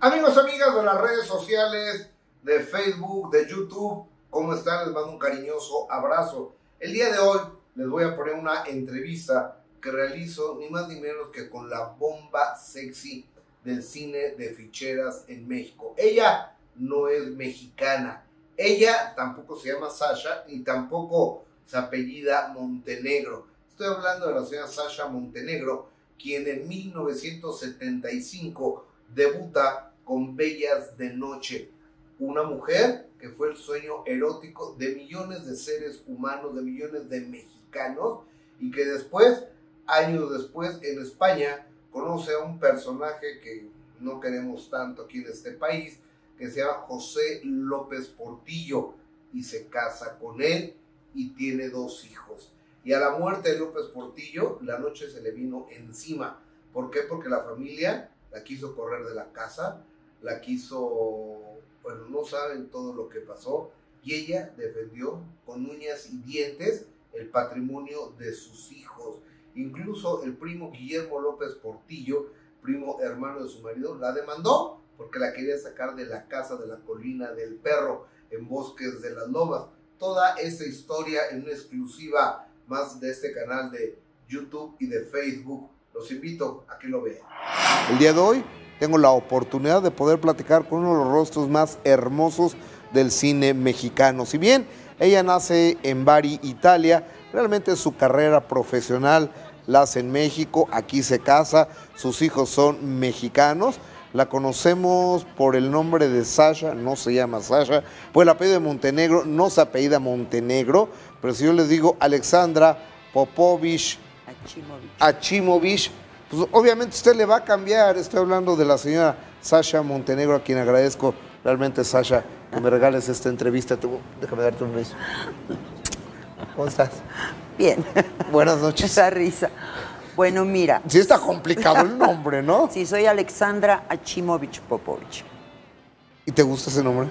Amigos, amigas de las redes sociales, de Facebook, de YouTube, ¿cómo están? Les mando un cariñoso abrazo. El día de hoy les voy a poner una entrevista que realizo ni más ni menos que con la bomba sexy del cine de ficheras en México. Ella no es mexicana. Ella tampoco se llama Sasha y tampoco se apellida Montenegro. Estoy hablando de la señora Sasha Montenegro, quien en 1975 debuta con Bellas de Noche, una mujer que fue el sueño erótico de millones de seres humanos, de millones de mexicanos, y que después, años después, en España, conoce a un personaje que no queremos tanto aquí en este país, que se llama José López Portillo, y se casa con él y tiene dos hijos. Y a la muerte de López Portillo, la noche se le vino encima. ¿Por qué? Porque la familia la quiso correr de la casa, la quiso, bueno, no saben todo lo que pasó, y ella defendió con uñas y dientes el patrimonio de sus hijos. Incluso el primo Guillermo López Portillo, primo hermano de su marido, la demandó porque la quería sacar de la casa de la colina del perro en Bosques de las Lomas. Toda esta historia en una exclusiva más de este canal de YouTube y de Facebook. Los invito a que lo vean. El día de hoy tengo la oportunidad de poder platicar con uno de los rostros más hermosos del cine mexicano. Si bien ella nace en Bari, Italia, realmente su carrera profesional la hace en México, aquí se casa, sus hijos son mexicanos. La conocemos por el nombre de Sasha, no se llama Sasha, pues el apellido de Montenegro no se apellida Montenegro, pero si yo les digo Alexandra Popovich Achimovich, pues obviamente usted le va a cambiar. Estoy hablando de la señora Sasha Montenegro, a quien agradezco realmente, Sasha, que me regales esta entrevista. Déjame darte un beso. ¿Cómo estás? Bien. Buenas noches. Esa risa. Bueno, mira. Sí está complicado el nombre, ¿no? Sí, soy Alexandra Achimovich Popovich. ¿Y te gusta ese nombre?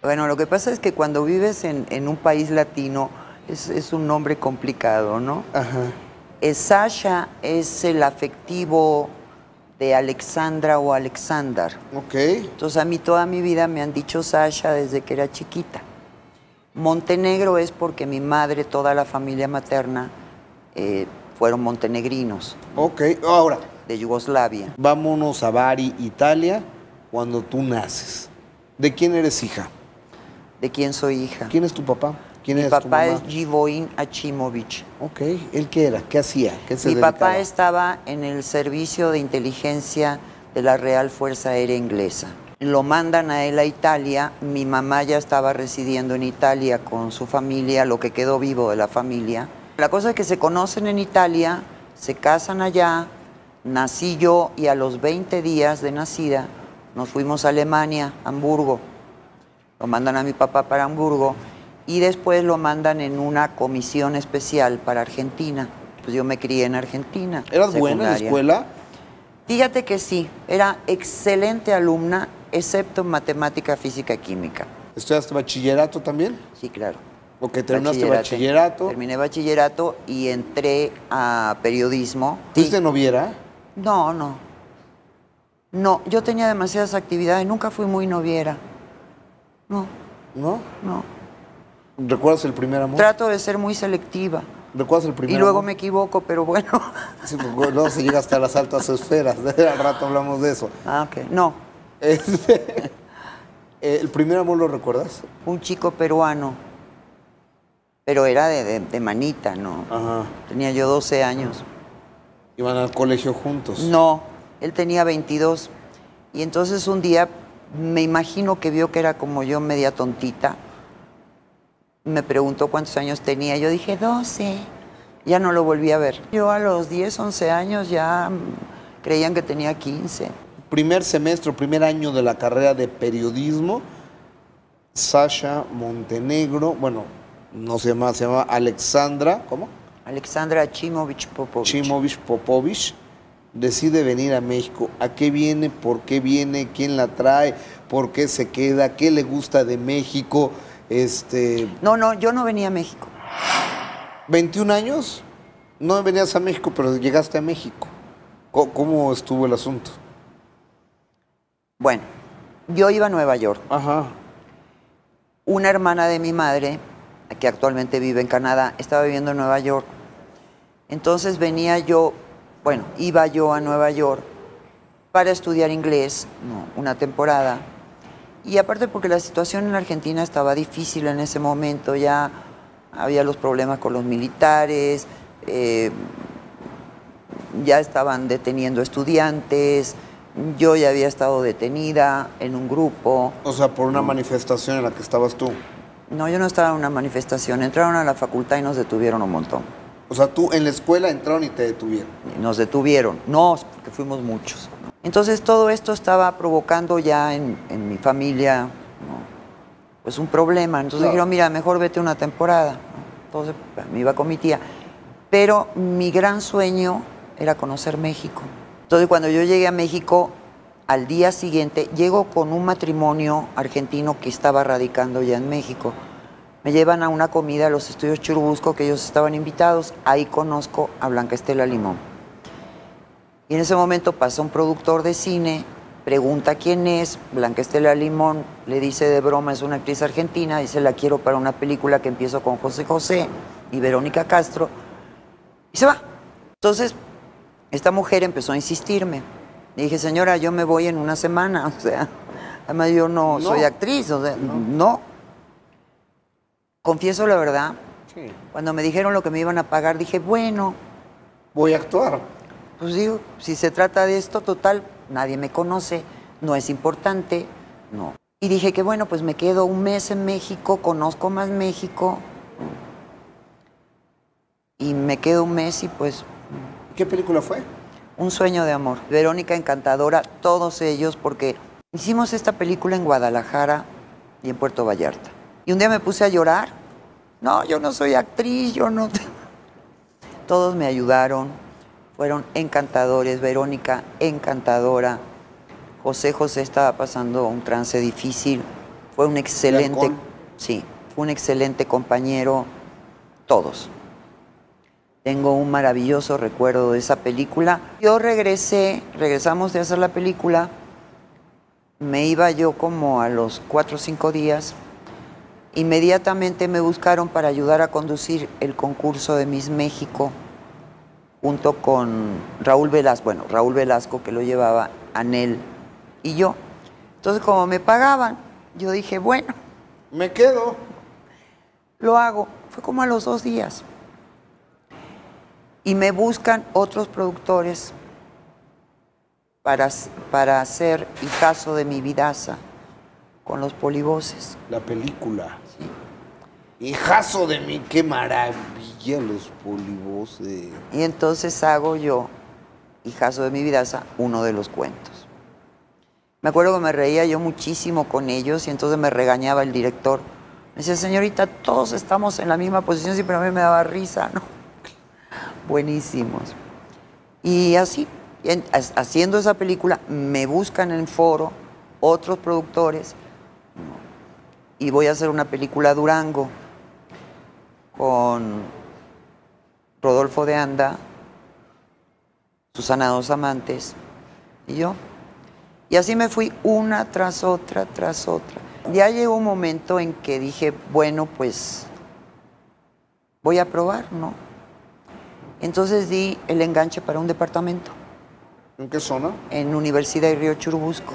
Bueno, lo que pasa es que cuando vives en, en un país latino es, es, un nombre complicado, ¿no? Ajá. Es Sasha es el afectivo de Alexandra o Alexander. Ok. Entonces a mí toda mi vida me han dicho Sasha desde que era chiquita. Montenegro es porque mi madre, toda la familia materna, eh, fueron montenegrinos. Ok, ahora. De Yugoslavia. Vámonos a Bari, Italia, cuando tú naces. ¿De quién eres hija? ¿De quién soy hija? ¿Quién es tu papá? ¿Quién Mi es papá tu mamá? es Givoin Achimovich. Ok, ¿él qué era? ¿Qué hacía? ¿Qué se Mi dedicaba? papá estaba en el servicio de inteligencia de la Real Fuerza Aérea Inglesa. Lo mandan a él a Italia. Mi mamá ya estaba residiendo en Italia con su familia, lo que quedó vivo de la familia. La cosa es que se conocen en Italia, se casan allá, nací yo y a los 20 días de nacida nos fuimos a Alemania, Hamburgo. Lo mandan a mi papá para Hamburgo y después lo mandan en una comisión especial para Argentina. Pues yo me crié en Argentina. ¿Eras buena en la escuela? Fíjate que sí, era excelente alumna, excepto matemática, física y química. ¿Estudiaste bachillerato también? Sí, claro. Ok, terminaste bachillerato. Terminé bachillerato y entré a periodismo. ¿Fuiste noviera? No, no. No, yo tenía demasiadas actividades, nunca fui muy noviera. No, ¿No? no. ¿Recuerdas el primer amor? Trato de ser muy selectiva. ¿Recuerdas el primer Y luego amor? me equivoco, pero bueno. Sí, porque luego se llega hasta las altas esferas. Al rato hablamos de eso. Ah, ok. No, Este, ¿El primer amor lo recuerdas? un chico peruano. Pero era de, de- de manita, ¿no? Ajá. Tenía yo 12 años. Iban al colegio juntos. No, él tenía 22. Y entonces un día me imagino que vio que era como yo media tontita. Me preguntó cuántos años tenía. Yo dije 12. Ya no lo volví a ver. Yo a los 10, 11 años ya creían que tenía 15. Primer semestre, primer año de la carrera de periodismo, Sasha Montenegro, bueno, no se llama, se llama Alexandra, ¿cómo? Alexandra Chimovich Popovich. Chimovich Popovich, decide venir a México. ¿A qué viene? ¿Por qué viene? ¿Quién la trae? ¿Por qué se queda? ¿Qué le gusta de México? Este, No, no, yo no venía a México. 21 años, no venías a México, pero llegaste a México. ¿Cómo, cómo estuvo el asunto? Bueno, yo iba a Nueva York. Ajá. Una hermana de mi madre, que actualmente vive en Canadá, estaba viviendo en Nueva York. Entonces venía yo, bueno, iba yo a Nueva York para estudiar inglés, no, una temporada. Y aparte porque la situación en Argentina estaba difícil en ese momento, ya había los problemas con los militares, eh, ya estaban deteniendo estudiantes, yo ya había estado detenida en un grupo. O sea, por una manifestación en la que estabas tú. No, yo no estaba en una manifestación, entraron a la facultad y nos detuvieron un montón. O sea, tú en la escuela entraron y te detuvieron. Nos detuvieron, no, porque fuimos muchos. Entonces todo esto estaba provocando ya en, en mi familia pues un problema. Entonces Claro. dijeron, mira, mejor vete una temporada. Entonces me iba con mi tía. Pero mi gran sueño era conocer México. Entonces cuando yo llegué a México, al día siguiente, llego con un matrimonio argentino que estaba radicando ya en México. Me llevan a una comida a los estudios Churubusco que ellos estaban invitados. Ahí conozco a Blanca Estela Limón. Y en ese momento pasa un productor de cine, pregunta quién es, Blanca Estela Limón le dice de broma, es una actriz argentina, dice la quiero para una película que empiezo con José José y Verónica Castro, y se va. Entonces, esta mujer empezó a insistirme. Le dije, señora, yo me voy en una semana, o sea, además yo no, No. soy actriz, o sea, no. Confieso la verdad, Sí. cuando me dijeron lo que me iban a pagar, dije, bueno, Voy a actuar. Pues digo, si se trata de esto, total, nadie me conoce, no es importante, no. Y dije que bueno, pues me quedo un mes en México, conozco más México. Y me quedo un mes y pues ¿Qué película fue? un sueño de amor. Verónica encantadora, todos ellos, porque hicimos esta película en Guadalajara y en Puerto Vallarta. Y un día me puse a llorar. No, yo no soy actriz, yo no. Todos me ayudaron, fueron encantadores. Verónica, encantadora. José José estaba pasando un trance difícil. Fue un excelente, sí, fue un excelente compañero. Todos. Tengo un maravilloso recuerdo de esa película. Yo regresé, regresamos de hacer la película. Me iba yo como a los cuatro o cinco días. Inmediatamente me buscaron para ayudar a conducir el concurso de Miss México junto con Raúl Velasco, bueno, Raúl Velasco que lo llevaba, Anel y yo. Entonces, como me pagaban, yo dije, bueno, Me quedo. lo hago. Fue como a los dos días. Y me buscan otros productores para, para hacer el caso de mi vidaza con los polivoces. La película. Hijazo de mí, qué maravilla los polivoces. Y entonces hago yo, hijazo de mi vidaza, uno de los cuentos. Me acuerdo que me reía yo muchísimo con ellos y entonces me regañaba el director. Me decía, señorita, todos estamos en la misma posición, sí, pero a mí me daba risa, ¿no? Buenísimos. Y así, en- ha- haciendo esa película, me buscan en foro otros productores y voy a hacer una película Durango con Rodolfo de Anda, Susana Dos Amantes y yo. Y así me fui una tras otra, tras otra. Ya llegó un momento en que dije, bueno, pues voy a probar, ¿no? Entonces di el enganche para un departamento ¿En qué zona? en Universidad y Río Churubusco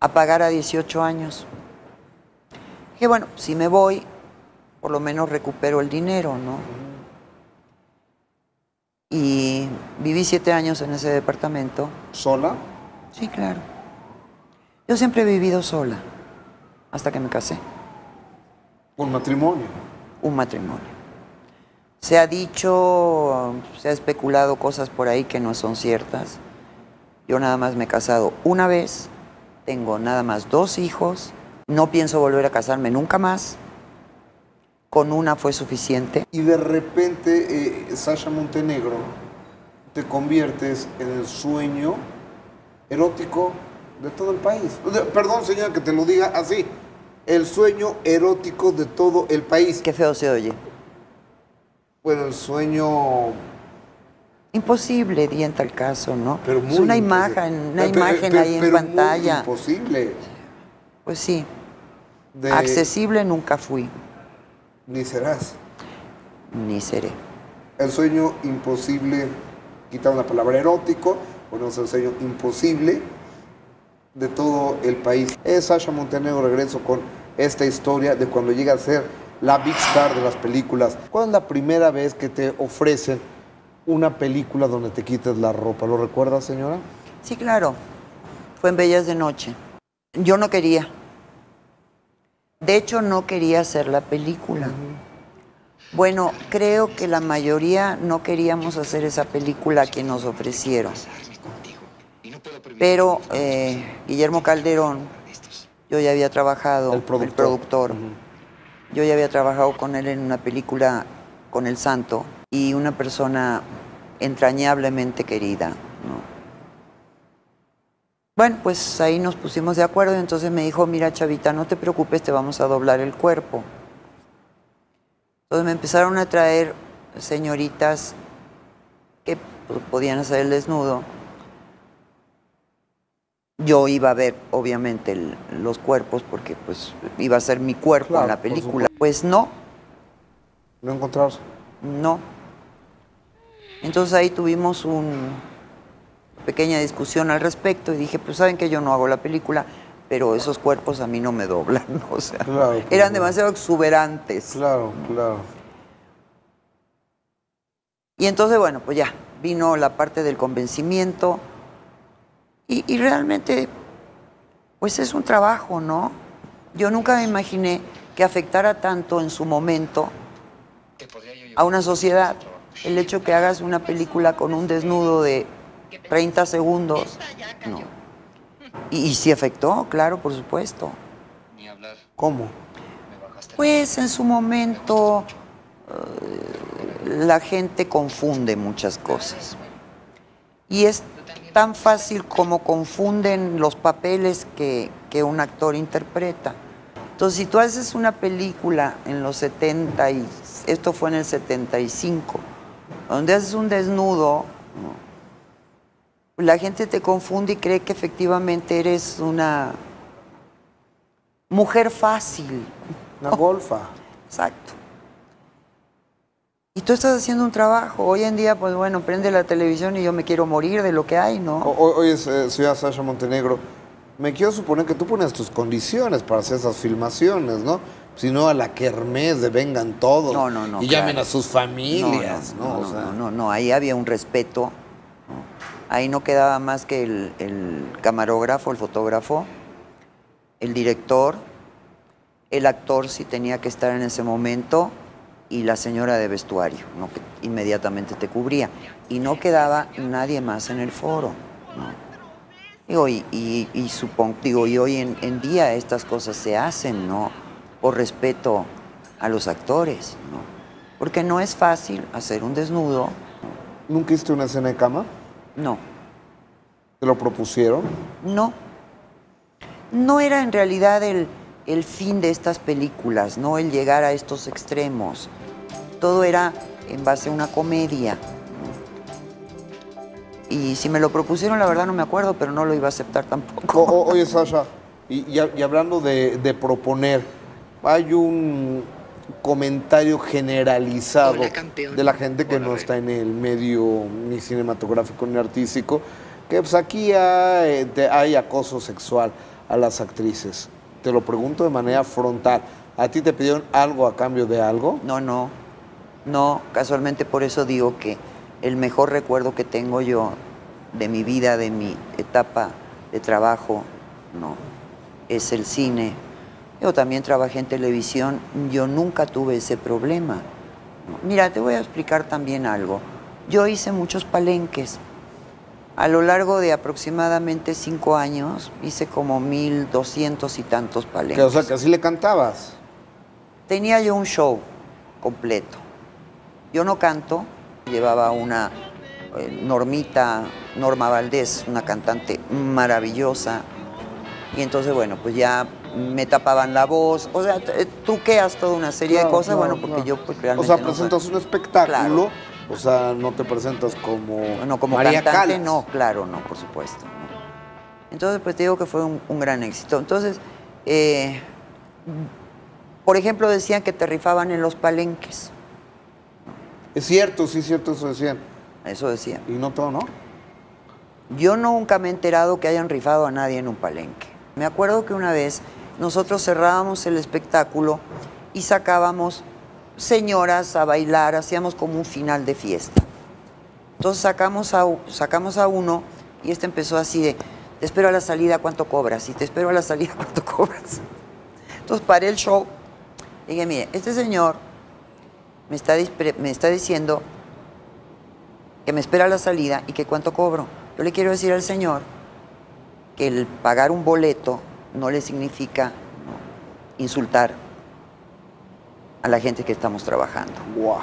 a pagar a 18 años. Dije, bueno, si me voy, por lo menos recupero el dinero, ¿no? Y viví siete años en ese departamento. ¿Sola? Sí, claro. Yo siempre he vivido sola, hasta que me casé. Por matrimonio. un matrimonio. Se ha dicho, se ha especulado cosas por ahí que no son ciertas. Yo nada más me he casado una vez, tengo nada más dos hijos, no pienso volver a casarme nunca más. Con una fue suficiente. Y de repente, eh, Sasha Montenegro, te conviertes en el sueño erótico de todo el país. Perdón, señora, que te lo diga así. El sueño erótico de todo el país. Qué feo se oye. Bueno, el sueño Imposible, di en tal caso, ¿no? Pero es muy una imposible. imagen, una Pero- imagen pero- ahí en muy pantalla. imposible. Pues sí, De- accesible nunca fui, Ni serás. ni seré. El sueño imposible, quitando la palabra erótico, ponemos el sueño imposible de todo el país. Es Sasha Montenegro, regreso con esta historia de cuando llega a ser la big star de las películas. ¿Cuándo es la primera vez que te ofrecen una película donde te quites la ropa? ¿Lo recuerdas, señora? Sí, claro, fue en Bellas de Noche. Yo no quería. De hecho, no quería hacer la película. Bueno, creo que la mayoría no queríamos hacer esa película que nos ofrecieron. Pero eh, Guillermo Calderón, yo ya había trabajado, El productor. yo ya había trabajado con él en una película con El Santo y una persona entrañablemente querida. ¿no? Bueno, pues ahí nos pusimos de acuerdo y entonces me dijo, mira chavita, no te preocupes, te vamos a doblar el cuerpo. Entonces me empezaron a traer señoritas que pues, podían hacer el desnudo. Yo iba a ver, obviamente, el- los cuerpos porque pues iba a ser mi cuerpo Claro, en la película. Pues no, No encontrarse. no. Entonces ahí tuvimos una pequeña discusión al respecto y dije, pues saben que yo no hago la película, pero esos cuerpos a mí no me doblan, o sea, Claro, eran claro. demasiado exuberantes. Claro, claro. Y entonces, bueno, pues ya, vino la parte del convencimiento y, y realmente, pues es un trabajo, ¿no? Yo nunca me imaginé que afectara tanto en su momento a una sociedad. El hecho que hagas una película con un desnudo de 30 segundos, no. Y, y sí afectó, claro, por supuesto. ¿Cómo? Pues en su momento eh, la gente confunde muchas cosas. Y es tan fácil como confunden los papeles que, que un actor interpreta. Entonces, si tú haces una película en los 70, y esto fue en el 75, donde haces un desnudo. La gente te confunde y cree que efectivamente eres una mujer fácil. Una golfa. Exacto. Y tú estás haciendo un trabajo. Hoy en día, pues bueno, prende la televisión y yo me quiero morir de lo que hay, ¿no? O- Oye, eh, señora Sasha Montenegro, me quiero suponer que tú pones tus condiciones para hacer esas filmaciones, ¿no? Si no, a la kermés de vengan todos. No, no, no, Y llamen a sus familias, ¿no? No, O no, sea, no, no, no, ahí había un respeto. Ahí no quedaba más que el, camarógrafo, el fotógrafo, el director, el actor si tenía que estar en ese momento y la señora de vestuario, ¿no? que inmediatamente te cubría. Y no quedaba nadie más en el foro. ¿no? Y, y, y supongo, digo, y hoy en, en día estas cosas se hacen, ¿no? Por respeto a los actores, ¿no? Porque no es fácil hacer un desnudo, ¿Nunca hiciste una escena de cama? No, ¿Te lo propusieron? no. No era en realidad el, el fin de estas películas, ¿no? El llegar a estos extremos. Todo era en base a una comedia. Y si me lo propusieron, la verdad no me acuerdo, pero no lo iba a aceptar tampoco. O- oye, Sasha, y, y- y hablando de, de proponer, hay un comentario generalizado Hola, de la gente que Hola, no Rey. está en el medio ni cinematográfico ni artístico, que pues aquí hay, de- hay acoso sexual a las actrices. Te lo pregunto de manera frontal. ¿A ti te pidieron algo a cambio de algo? No, no, no, casualmente por eso digo que el mejor recuerdo que tengo yo de mi vida, de mi etapa de trabajo, no, es el cine. Yo también trabajé en televisión, yo nunca tuve ese problema. Mira, te voy a explicar también algo. Yo hice muchos palenques. A lo largo de aproximadamente cinco años hice como mil doscientos y tantos palenques Que, o sea, que así le cantabas. tenía yo un show completo. Yo no canto, llevaba una eh, Normita, Norma Valdés, una cantante maravillosa. Y entonces, bueno, pues ya me tapaban la voz. O sea, eh, truqueas toda una serie Claro, de cosas, claro, bueno, porque claro. yo pues O realmente sea, no soy- presentas un espectáculo Claro. O sea, no te presentas como, no, como María cantante, no, claro, no, por supuesto. no. Entonces, pues te digo que fue un, un gran éxito. Entonces, eh, por ejemplo, decían que te rifaban en los palenques. Es cierto, sí es cierto, eso decían. Eso decían. Y no todo, ¿no? Yo nunca me he enterado que hayan rifado a nadie en un palenque. Me acuerdo que una vez nosotros cerrábamos el espectáculo y sacábamos señoras a bailar, hacíamos como un final de fiesta. Entonces sacamos a, sacamos a uno y este empezó así de, te espero a la salida, ¿cuánto cobras? Y te espero a la salida, ¿cuánto cobras? Entonces paré el show y dije, mire, este señor me está, me está diciendo que me espera a la salida y que cuánto cobro. Yo le quiero decir al señor que el pagar un boleto no le significa insultar a la gente que estamos trabajando. ¡Wow!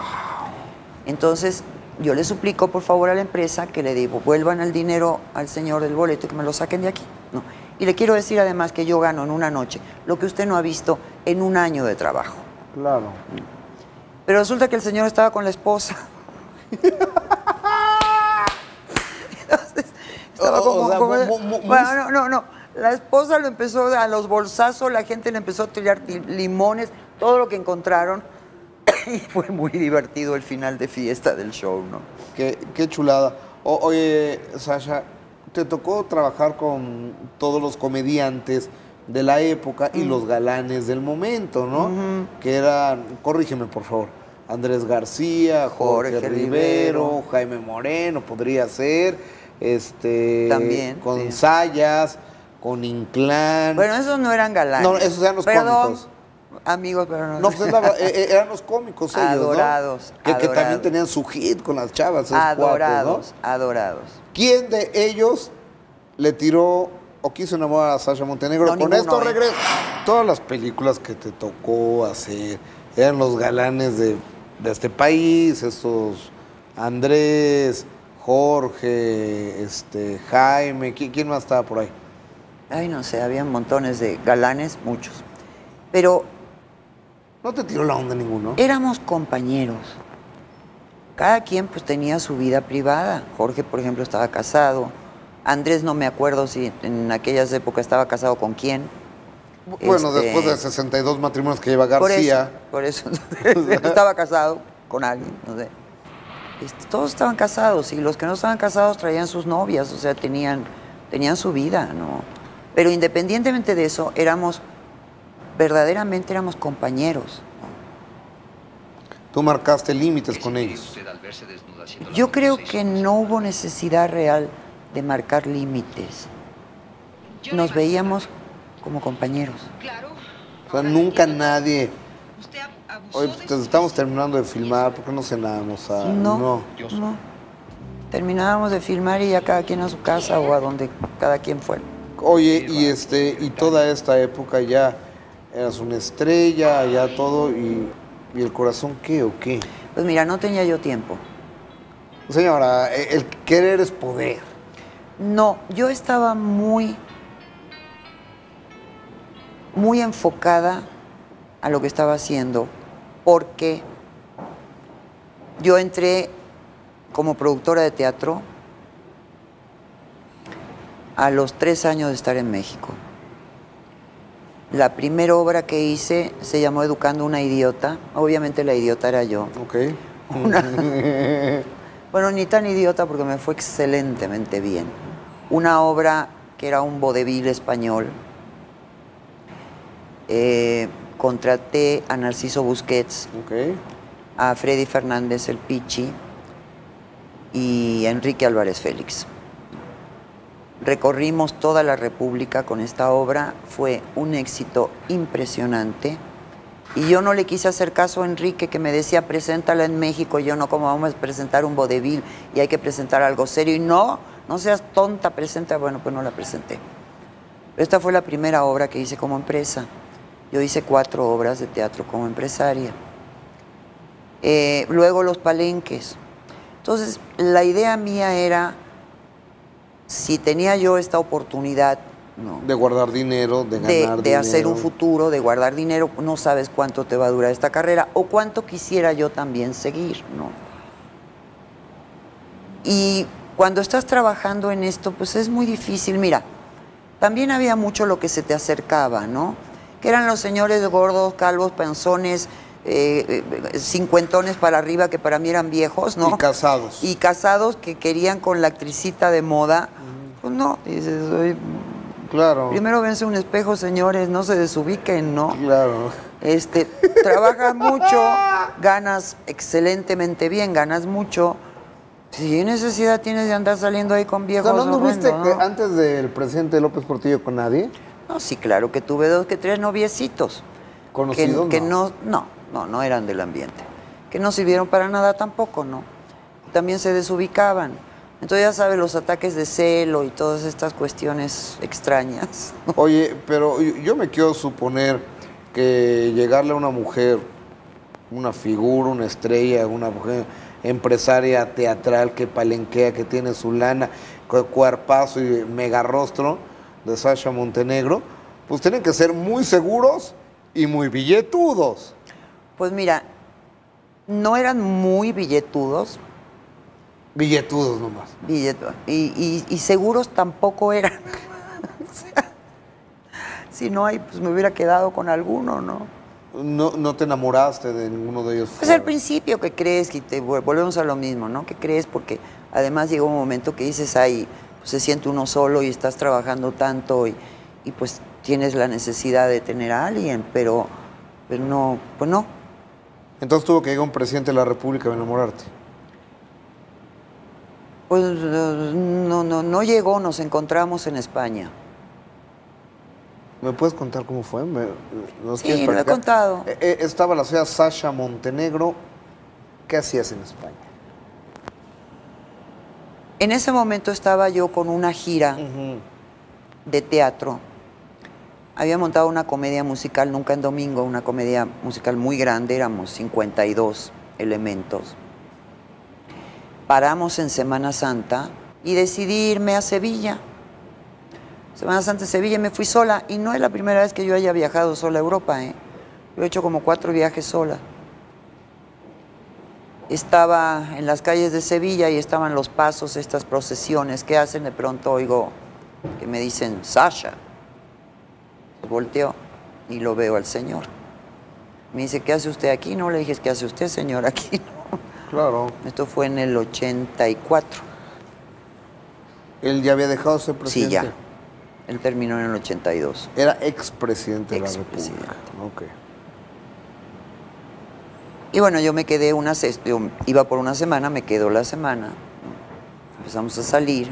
Entonces, yo le suplico por favor a la empresa que le devuelvan el dinero al señor del boleto y que me lo saquen de aquí. No. Y le quiero decir además que yo gano en una noche lo que usted no ha visto en un año de trabajo. Claro. Pero resulta que el señor estaba con la esposa. Entonces, estaba O- o como, sea, como- mu- mu- muy- bueno, no, no, no. La esposa lo empezó a los bolsazos, la gente le empezó a tirar ti- limones, todo lo que encontraron. Y fue muy divertido el final de fiesta del show, ¿no? Qué, qué chulada. O- oye, Sasha, te tocó trabajar con todos los comediantes de la época y los galanes del momento, ¿no? Que eran, corrígeme por favor, Andrés García, Jorge, Jorge Rivero, Rivero. Jaime Moreno, podría ser, este, También, con sí. Sayas, con Inclán. Bueno, esos no eran galanes. No, esos eran los Perdón, cómicos. amigos, pero no. no, pues eh, eran los cómicos ellos, ¿no? Adorados, Que, que también adorados. tenían su hit con las chavas, adorados, adorados. ¿Quién de ellos le tiró o quiso enamorar a Sasha Montenegro? No, Con ninguno, esto ¿eh? regreso. Todas las películas que te tocó hacer eran los galanes de, de este país, estos Andrés, Jorge, este, Jaime, ¿qui- ¿quién más estaba por ahí? Ay, no sé, había montones de galanes, muchos. Pero No te tiró la onda ninguno. éramos compañeros. Cada quien pues tenía su vida privada. Jorge, por ejemplo, estaba casado. Andrés no me acuerdo si en aquellas épocas estaba casado con quién. Bueno, Este, después de 62 matrimonios que lleva Por eso, García. por eso estaba casado con alguien, no sé. Este, todos estaban casados y los que no estaban casados traían sus novias, o sea, tenían, tenían su vida, ¿no? Pero independientemente de eso, éramos, verdaderamente éramos compañeros. Tú marcaste límites con ellos. Yo creo que no hubo necesidad real de marcar límites. Nos veíamos como compañeros. Claro. O sea, nunca nadie. De pues estamos terminando de filmar, ¿por qué no cenamos? Ah, No, no. Terminábamos de filmar y ya cada quien a su casa o a donde cada quien fuera. Oye, y este, y toda esta época ya eras una estrella, ya todo, y, y el corazón qué o qué. Pues mira, no tenía yo tiempo. Señora, e- el querer es poder. No, yo estaba muy, muy enfocada a lo que estaba haciendo, porque yo entré como productora de teatro a los tres años de estar en México. La primera obra que hice se llamó Educando a una idiota. Obviamente la idiota era yo. ¿Ok? Bueno, ni tan idiota porque me fue excelentemente bien. Una obra que era un vodevil español. Eh, contraté a Narciso Busquets, a Freddy Fernández el Pichi y a Enrique Álvarez Félix. Recorrimos toda la República con esta obra, fue un éxito impresionante. Y yo no le quise hacer caso a Enrique que me decía, preséntala en México, yo no, como vamos a presentar un vodevil y hay que presentar algo serio. Y no, no seas tonta, presenta. Bueno, pues no la presenté. Pero esta fue la primera obra que hice como empresa. Yo hice cuatro obras de teatro como empresaria. Eh, luego los palenques. Entonces, la idea mía era, si tenía yo esta oportunidad, ¿no? De guardar dinero, de de, ganar de dinero. hacer un futuro, de guardar dinero, no sabes cuánto te va a durar esta carrera o cuánto quisiera yo también seguir, ¿no? Y cuando estás trabajando en esto, pues es muy difícil. Mira, también había mucho lo que se te acercaba, ¿no? Que eran los señores gordos, calvos, panzones, eh, cincuentones para arriba, que para mí eran viejos, ¿no? Y casados. Y casados que querían con la actricita de moda. Pues no, dices, oye, Claro. primero vence un espejo, señores, no se desubiquen, ¿no? Claro. Este, trabajas mucho, ganas excelentemente bien, ganas mucho. Si necesidad tienes de andar saliendo ahí con viejos. ¿No, no viste horrendo, que antes del presidente López Portillo con nadie? No, sí, claro que tuve dos que tres noviecitos. ¿Conocidos? que no. no, no, no, no eran del ambiente. Que no sirvieron para nada tampoco, ¿no? También se desubicaban. Entonces ya sabes, los ataques de celo y todas estas cuestiones extrañas. Oye, pero yo me quiero suponer que llegarle a una mujer, una figura, una estrella, una mujer empresaria teatral que palenquea, que tiene su lana, cu- cuerpazo y mega rostro de Sasha Montenegro, pues tienen que ser muy seguros y muy billetudos. Pues mira, no eran muy billetudos, Billetudos nomás. Billeto- Y, y- y seguros tampoco eran. O sea, si no hay, pues me hubiera quedado con alguno, ¿no? No, no te enamoraste de ninguno de ellos. Pues al principio que crees, que te vol- volvemos a lo mismo, ¿no? Que crees porque además llega un momento que dices, ay, pues se siente uno solo y estás trabajando tanto y, y pues tienes la necesidad de tener a alguien, pero, pero no, pues no. Entonces tuvo que llegar un presidente de la República a enamorarte. Pues no, no, no llegó, nos encontramos en España. ¿Me puedes contar cómo fue? Me- ¿nos Sí, lo he contado. Eh, eh, estaba la señora Sasha Montenegro. ¿Qué hacías en España? En ese momento estaba yo con una gira de teatro. Había montado una comedia musical, nunca en domingo, una comedia musical muy grande, éramos 52 elementos. Paramos en Semana Santa y decidí irme a Sevilla. Semana Santa Sevilla me fui sola y no es la primera vez que yo haya viajado sola a Europa. ¿eh? Yo he hecho como cuatro viajes sola. Estaba en las calles de Sevilla y estaban los pasos, estas procesiones que hacen. De pronto oigo que me dicen, Sasha. Volteo y lo veo al señor. Me dice, ¿qué hace usted aquí? No le dije, ¿qué hace usted, señor, aquí? No. Claro. Esto fue en el 84. Él ya había dejado de ser Sí, presidente. ya. Él terminó en el 82. Era expresidente de la. República. Ok. Y bueno, yo me quedé una, yo iba por una semana, me quedo la semana. Empezamos a salir.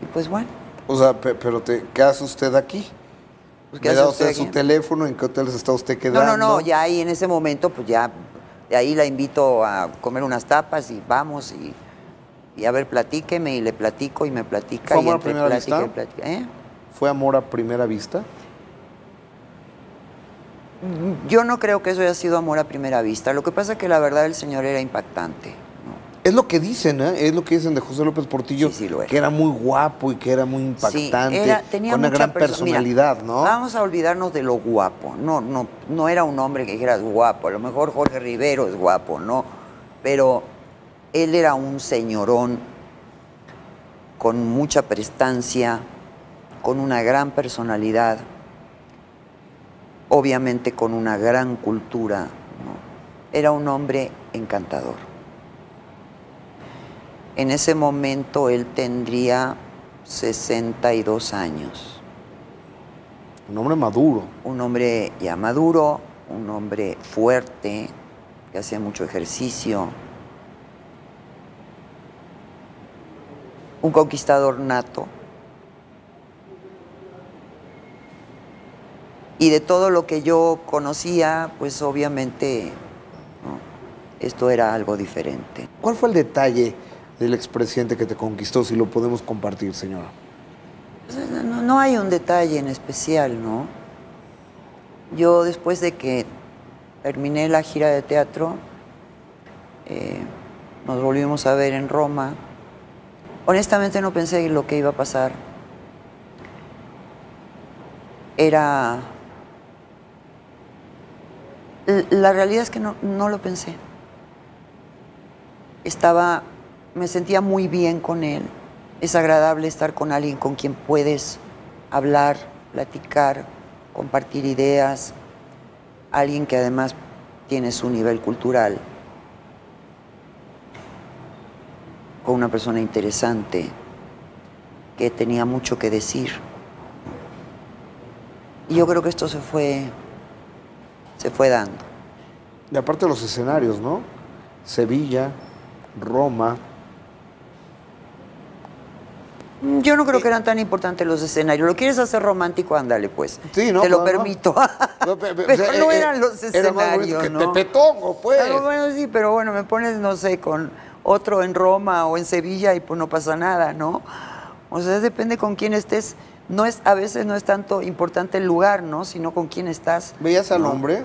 Y pues bueno, O sea, pe- pero te, ¿qué hace usted aquí? Pues, ¿qué ¿Me da usted usted su teléfono? ¿En qué hoteles está usted No, quedando? no, no, ya ahí en ese momento, pues ya, de ahí la invito a comer unas tapas y vamos y, y a ver, platíqueme y le platico y me platica. ¿Fue y amor a entre primera y vista? ¿eh? ¿Fue amor a primera vista? Yo no creo que eso haya sido amor a primera vista. Lo que pasa es que la verdad el señor era impactante. Es lo que dicen, ¿eh? Es lo que dicen de José López Portillo. Sí, sí lo era. Que era muy guapo y que era muy impactante. Sí, era- tenía con una gran perso- mira, personalidad, ¿no? Vamos a olvidarnos de lo guapo. No, no, no era un hombre que dijeras guapo. A lo mejor Jorge Rivero es guapo, ¿no? Pero él era un señorón con mucha prestancia, con una gran personalidad, obviamente con una gran cultura. ¿no? Era un hombre encantador. En ese momento él tendría 62 años. Un hombre maduro. Un hombre ya maduro, un hombre fuerte, que hacía mucho ejercicio. Un conquistador nato. Y de todo lo que yo conocía, pues obviamente ¿no? esto era algo diferente. ¿Cuál fue el detalle del expresidente que te conquistó, si lo podemos compartir, señora? Pues, No, hay un detalle en especial, ¿no? Yo después de que terminé la gira de teatro, eh, nos volvimos a ver en Roma. Honestamente no pensé en lo que iba a pasar. Era... La realidad es que no lo pensé. Estaba me sentía muy bien con él. Es agradable estar con alguien con quien puedes hablar, platicar, compartir ideas, alguien que además tiene su nivel cultural, con una persona interesante, que tenía mucho que decir. Y yo creo que esto se fue, se fue dando. Y aparte los escenarios, ¿no? Sevilla, Roma, yo no creo que eran tan importantes los escenarios. ¿Lo quieres hacer romántico? Ándale, pues. Sí, no, Te lo permito. No, pero no eran los eh, escenarios, era. Te petongo, pues. Pero bueno, sí, pero bueno, me pones, no sé, con otro en Roma o en Sevilla y pues no pasa nada, ¿no? O sea, depende con quién estés. No es, a veces no es tanto importante el lugar, ¿no? Sino con quién estás. ¿Veías al hombre?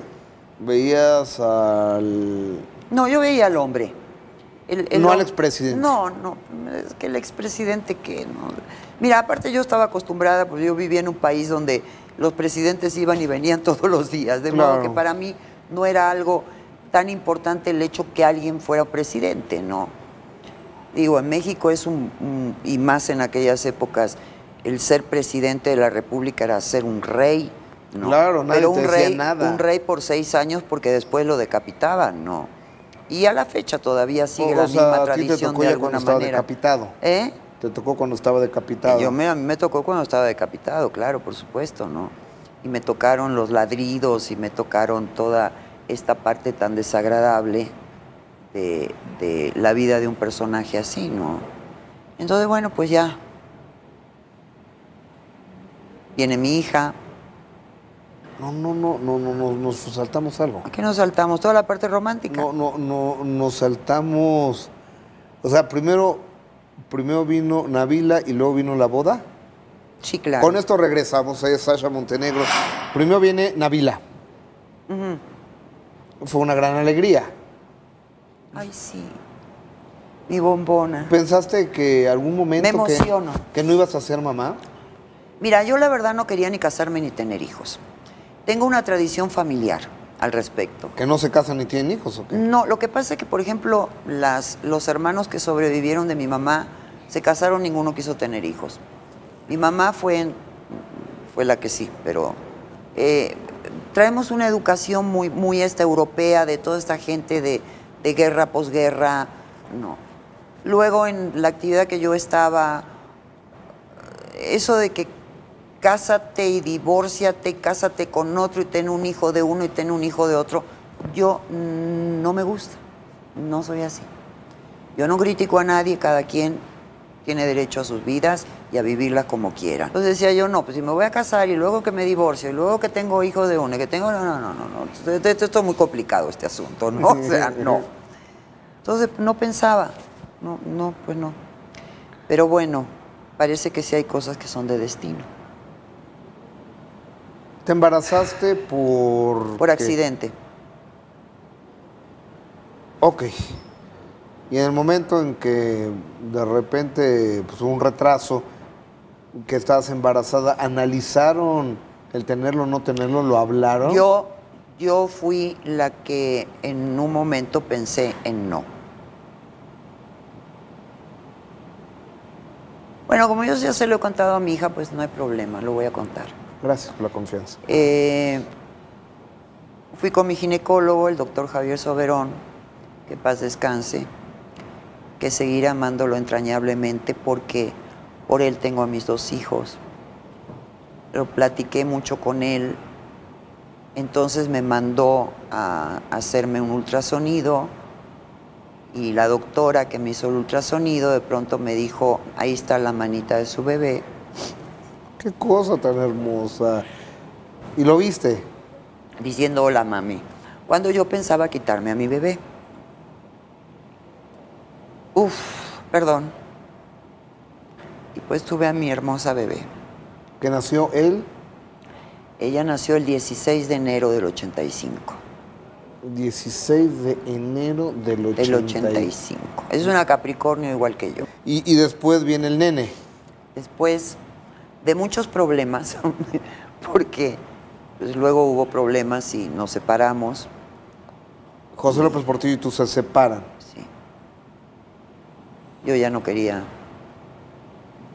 ¿Veías al...? No, yo veía al hombre. No al expresidente. No, no, es que el expresidente que no. Mira, aparte yo estaba acostumbrada, porque yo vivía en un país donde los presidentes iban y venían todos los días, de modo que para mí no era algo tan importante el hecho que alguien fuera presidente, ¿no? Digo, en México es un, y más en aquellas épocas, el ser presidente de la República era ser un rey, ¿no? Claro, nadie Pero un decía rey, nada. un rey por seis años porque después lo decapitaban, ¿no? Y a la fecha todavía sigue o la misma tradición te tocó de alguna manera. Decapitado. ¿Eh? Te tocó cuando estaba decapitado. Y yo a mí me tocó cuando estaba decapitado, claro, por supuesto, ¿no? Y me tocaron los ladridos y me tocaron toda esta parte tan desagradable de la vida de un personaje así, ¿no? Entonces, bueno, pues ya. Viene mi hija, no, no, no, no, no, no, nos saltamos algo. ¿A qué nos saltamos? ¿Toda la parte romántica? No, no, no, nos saltamos. O sea, primero, primero vino Navila y luego vino la boda. Sí, claro. Con esto regresamos, es Sasha Montenegro. Primero viene Navila. Fue una gran alegría. Ay, sí. Mi bombona. ¿Pensaste que algún momento. Me emociono. Que no ibas a ser mamá? Mira, yo la verdad no quería ni casarme ni tener hijos. Tengo una tradición familiar al respecto. ¿Que no se casan ni tienen hijos o qué? No, lo que pasa es que, por ejemplo, las, los hermanos que sobrevivieron de mi mamá se casaron, ninguno quiso tener hijos. Mi mamá fue, fue la que sí, pero eh, traemos una educación muy, muy esta europea de toda esta gente de, de guerra, posguerra, no. Luego en la actividad que yo estaba, eso de que cásate y divórciate, cásate con otro y ten un hijo de uno y ten un hijo de otro. Yo no me gusta, no soy así. Yo no critico a nadie, cada quien tiene derecho a sus vidas y a vivirlas como quiera. Entonces decía yo, no, pues si me voy a casar y luego que me divorcio y luego que tengo hijos de uno y que tengo... No, no, no, no, no. Esto, es muy complicado este asunto, ¿no? O sea, no. Entonces no pensaba, no, no, pues no. Pero bueno, parece que sí hay cosas que son de destino. ¿Te embarazaste por...? Por accidente. Ok. Y en el momento en que de repente pues, un retraso, que estabas embarazada, ¿analizaron el tenerlo o no tenerlo? ¿Lo hablaron? Yo, yo fui la que en un momento pensé en no. Bueno, como yo ya se lo he contado a mi hija, pues no hay problema, lo voy a contar. Gracias por la confianza. Eh, fui con mi ginecólogo, el doctor Javier Soberón, que paz descanse, que seguir amándolo entrañablemente porque por él tengo a mis dos hijos. Lo platiqué mucho con él, entonces me mandó a hacerme un ultrasonido y la doctora que me hizo el ultrasonido de pronto me dijo, ahí está la manita de su bebé, Qué cosa tan hermosa. ¿Y lo viste? Diciendo hola, mami. Cuando yo pensaba quitarme a mi bebé. Uf, perdón. Y pues tuve a mi hermosa bebé. ¿Que nació él? Ella nació el 16 de enero del 85. 16 de enero del 85. Del 85. Es una Capricornio igual que yo. Y después viene el nene? Después de muchos problemas, porque pues, luego hubo problemas y nos separamos. José López Portillo y tú se separan. Sí. Yo ya no quería.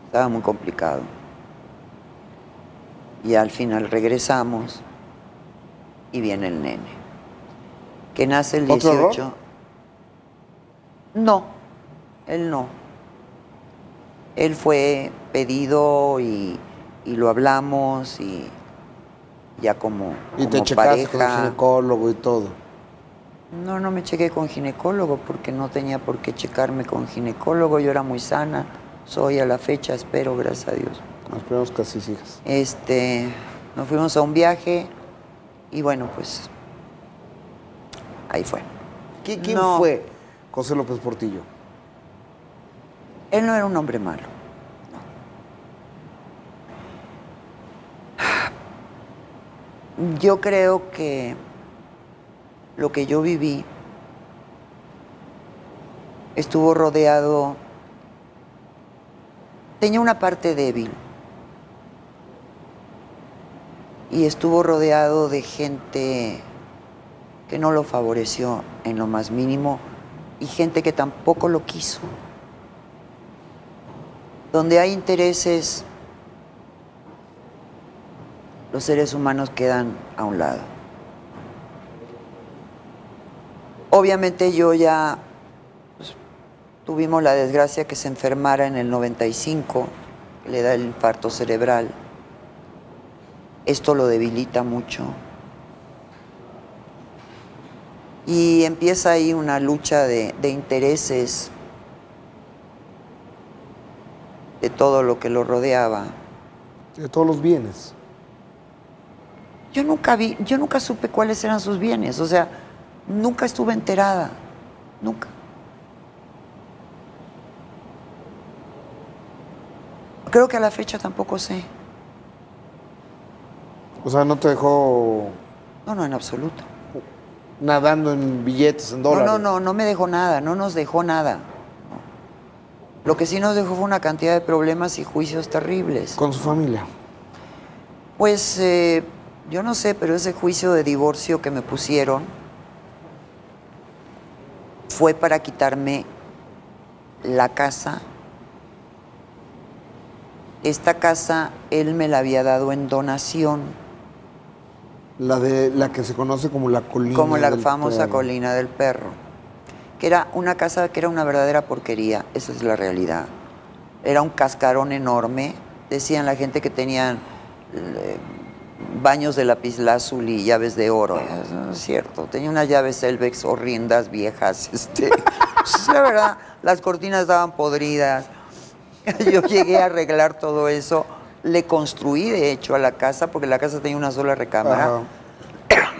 Estaba muy complicado. Y al final regresamos y viene el nene. Que nace el 18. ¿Otro? No, él no. Él fue pedido y, y lo hablamos y ya como, Y te como checaste con el pareja. ginecólogo y todo. No, no me chequé con ginecólogo porque no tenía por qué checarme con ginecólogo. Yo era muy sana, soy a la fecha, espero, gracias a Dios. Esperemos que así sigas. Este, nos fuimos a un viaje y bueno, pues ahí fue. ¿Qui- ¿Quién No. fue José López Portillo? Él no era un hombre malo. Yo creo que lo que yo viví estuvo rodeado, tenía una parte débil y estuvo rodeado de gente que no lo favoreció en lo más mínimo y gente que tampoco lo quiso. Donde hay intereses, los seres humanos quedan a un lado. Obviamente yo ya pues, tuvimos la desgracia que se enfermara en el 95, que le da el infarto cerebral. Esto lo debilita mucho. Y empieza ahí una lucha de intereses de todo lo que lo rodeaba. De todos los bienes. Yo nunca vi, yo nunca supe cuáles eran sus bienes, o sea, nunca estuve enterada, nunca. Creo que a la fecha tampoco sé. O sea, no te dejó No, no, en absoluto. nadando en billetes, en No, dólares. no, no, no me dejó nada, no nos dejó nada. no. Lo que sí nos dejó fue una cantidad de problemas y juicios terribles. Con su familia. Pues eh, yo no sé, pero ese juicio de divorcio que me pusieron fue para quitarme la casa. Esta casa él me la había dado en donación, La de la que se conoce como la colina. como la del famosa perro. colina del perro, que era una casa que era una verdadera porquería, esa es la realidad. Era un cascarón enorme, decían la gente que tenían eh, baños de lapislázuli y llaves de oro. No es cierto. Tenía unas llaves Elvex horrendas, viejas. Este, pues, la verdad, las cortinas estaban podridas. Yo llegué a arreglar todo eso. Le construí, de hecho, a la casa, porque la casa tenía una sola recámara. Ajá.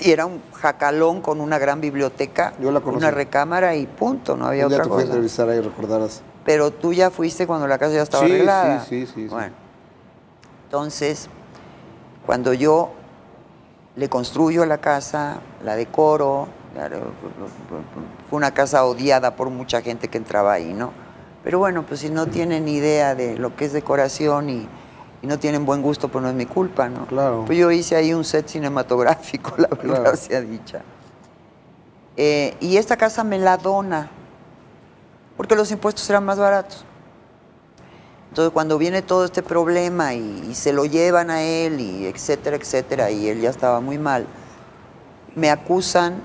Y era un jacalón con una gran biblioteca, Yo la conocí. una recámara y punto, no había otra te fui a cosa. entrevistar ahí, recordarás. Pero tú ya fuiste cuando la casa ya estaba Sí, arreglada. sí, sí, sí, sí. Bueno, entonces, cuando yo le construyo la casa, la decoro, fue una casa odiada por mucha gente que entraba ahí, ¿no? Pero bueno, pues si no tienen idea de lo que es decoración y, y no tienen buen gusto, pues no es mi culpa, ¿no? Claro. Pues yo hice ahí un set cinematográfico, la verdad Claro. sea dicha. Eh, y esta casa me la dona, porque los impuestos eran más baratos. Entonces cuando viene todo este problema y, y se lo llevan a él y etcétera, etcétera, y él ya estaba muy mal, me acusan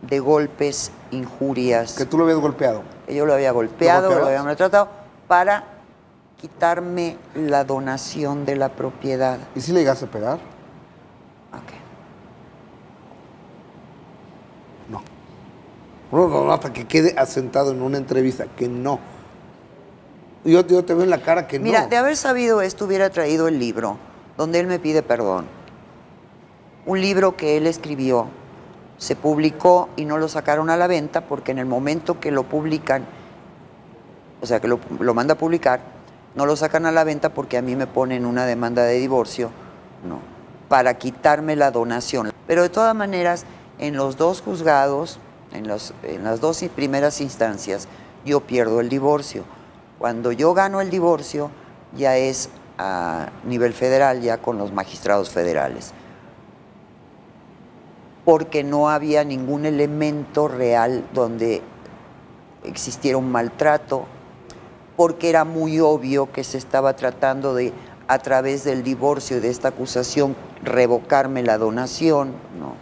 de golpes, injurias, Que tú lo habías golpeado. que yo lo había golpeado, lo había maltratado, para quitarme la donación de la propiedad. ¿Y si le llegaste a pegar? Ok. No. No, no, no, hasta que quede asentado en una entrevista que no. Yo, yo te veo en la cara que Mira, no. de haber sabido esto, hubiera traído el libro donde él me pide perdón. Un libro que él escribió, se publicó y no lo sacaron a la venta porque en el momento que lo publican, o sea, que lo, lo manda a publicar, no lo sacan a la venta porque a mí me ponen una demanda de divorcio, no, para quitarme la donación. Pero de todas maneras, en los dos juzgados, en, los- en las dos primeras instancias, yo pierdo el divorcio. Cuando yo gano el divorcio, ya es a nivel federal, ya con los magistrados federales. Porque no había ningún elemento real donde existiera un maltrato porque era muy obvio que se estaba tratando de, a través del divorcio y de esta acusación, revocarme la donación, ¿no?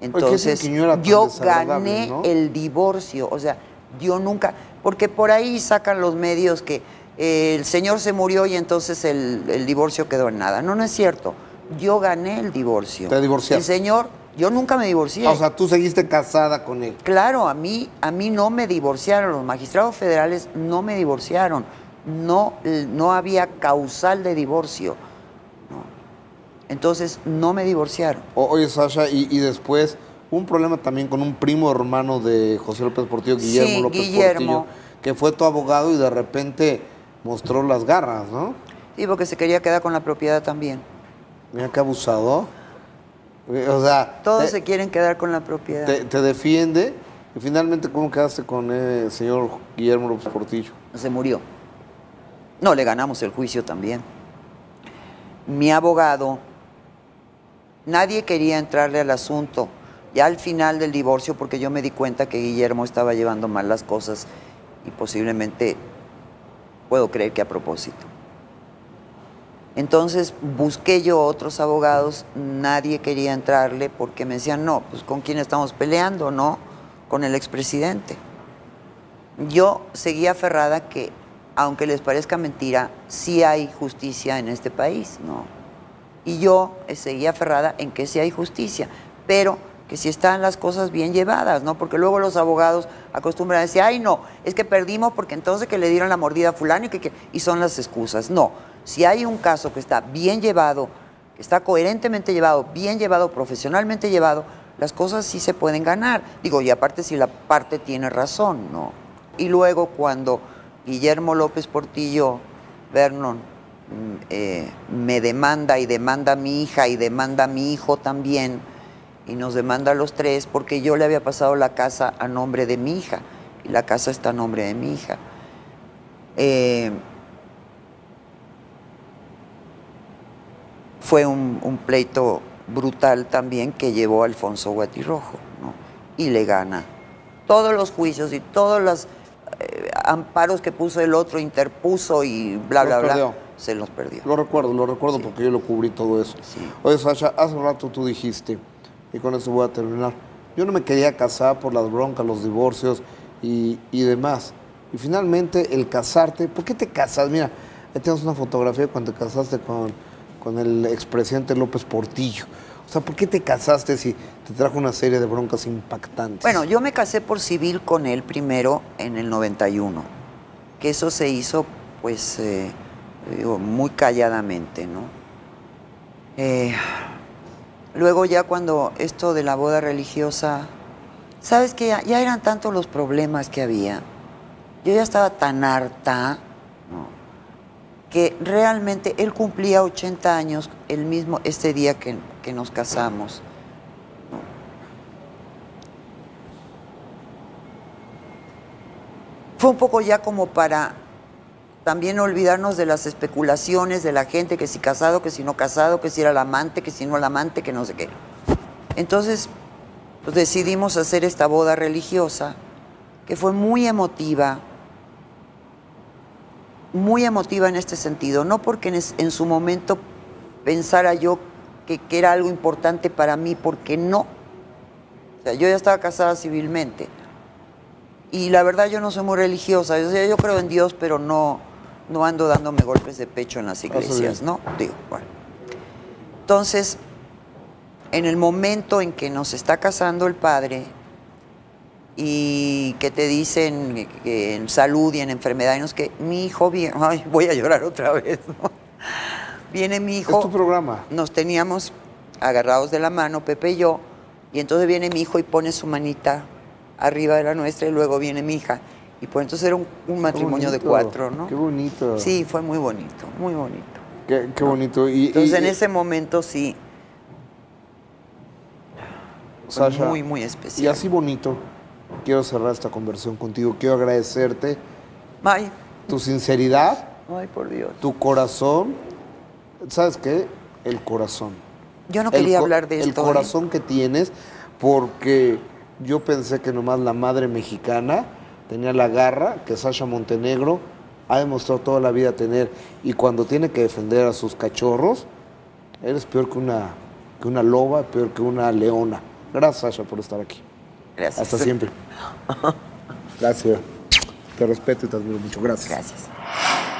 Entonces, yo gané el divorcio, o sea, yo nunca, porque por ahí sacan los medios que eh, el señor se murió y entonces el, divorcio quedó en nada. No, no es cierto. Yo gané el divorcio. ¿Te divorciaste? El señor, yo nunca me divorcié. o sea, tú seguiste casada con él. Claro, a mí, a mí no me divorciaron. Los magistrados federales no me divorciaron. No, no había causal de divorcio. Entonces, no me divorciaron. oye, Sasha, y, después un problema también con un primo hermano de José López Portillo, Guillermo López Portillo, que fue tu abogado y de repente mostró las garras, ¿no? Sí, porque se quería quedar con la propiedad también. Mira qué abusado. O sea... Todos se quieren quedar con la propiedad. Te, defiende. Y finalmente, ¿cómo quedaste con el señor Guillermo López Portillo? Se murió. No, le ganamos el juicio también. Mi abogado, nadie quería entrarle al asunto. Ya al final del divorcio, porque yo me di cuenta que Guillermo estaba llevando mal las cosas y posiblemente puedo creer que a propósito. Entonces busqué yo otros abogados, nadie quería entrarle porque me decían, no, pues con quién estamos peleando, no, con el expresidente. Yo seguía aferrada que, aunque les parezca mentira, sí hay justicia en este país, ¿no? Y yo seguía aferrada en que sí hay justicia, pero que si están las cosas bien llevadas, ¿no? Porque luego los abogados acostumbran a decir, ay, no, es que perdimos porque entonces que le dieron la mordida a fulano y, que, y son las excusas. No, si hay un caso que está bien llevado, que está coherentemente llevado, bien llevado, profesionalmente llevado, las cosas sí se pueden ganar. Digo, y aparte si la parte tiene razón, ¿no? Y luego cuando Guillermo López Portillo, Vernon, mm, eh, me demanda y demanda a mi hija y demanda a mi hijo también, y nos demanda a los tres porque yo le había pasado la casa a nombre de mi hija y la casa está a nombre de mi hija. Eh, fue un, pleito brutal también que llevó a Alfonso Guatirrojo ¿no? y le gana. Todos los juicios y todos los eh, amparos que puso el otro, interpuso y bla, bla, bla, se los perdió. Lo recuerdo, lo recuerdo porque yo lo cubrí todo eso. Oye, Sasha, hace rato tú dijiste y con eso voy a terminar. Yo no me quería casar por las broncas, los divorcios y, demás. Y finalmente el casarte, ¿por qué te casas? Mira, ahí tenemos una fotografía cuando te casaste con, con el expresidente López Portillo. O sea, ¿por qué te casaste si te trajo una serie de broncas impactantes? Bueno, yo me casé por civil con él primero en el 91, que eso se hizo pues eh, muy calladamente, ¿no? Eh, Luego ya cuando esto de la boda religiosa, sabes que ya, eran tantos los problemas que había. Yo ya estaba tan harta que realmente él cumplía 80 años el mismo este día que, nos casamos. Fue un poco ya como para también olvidarnos de las especulaciones de la gente, que si casado, que si no casado, que si era el amante, que si no el amante, que no sé qué. Entonces, pues decidimos hacer esta boda religiosa, que fue muy emotiva, muy emotiva en este sentido, no porque en, su momento pensara yo que, que, era algo importante para mí, porque no. O sea, yo ya estaba casada civilmente. Y la verdad yo no soy muy religiosa, yo creo en Dios, pero no, no ando dándome golpes de pecho en las iglesias, ¿no? Digo, bueno. Entonces, en el momento en que nos está casando el padre y que te dicen que en salud y en enfermedad, y no es que mi hijo viene, ay, voy a llorar otra vez, ¿no? Viene mi hijo. Es tu programa. Nos teníamos agarrados de la mano, Pepe y yo, y entonces viene mi hijo y pone su manita arriba de la nuestra y luego viene mi hija y pues entonces era un, matrimonio de cuatro, ¿no? Qué bonito. Sí, fue muy bonito, muy bonito. Qué, bonito. Y, entonces en ese momento sí. Sasha, muy, muy especial. Y así bonito, quiero cerrar esta conversación contigo. Quiero agradecerte. Ay. Tu sinceridad. Ay, por Dios. Tu corazón. ¿Sabes qué? El corazón. Yo no quería hablar de esto. El ¿eh? corazón que tienes, porque yo pensé que nomás la madre mexicana tenía la garra que Sasha Montenegro ha demostrado toda la vida tener. Y cuando tiene que defender a sus cachorros, eres peor que una, que una loba, peor que una leona. Gracias, Sasha, por estar aquí. Gracias. Hasta siempre. Gracias. Te respeto y te admiro mucho. Gracias. Gracias.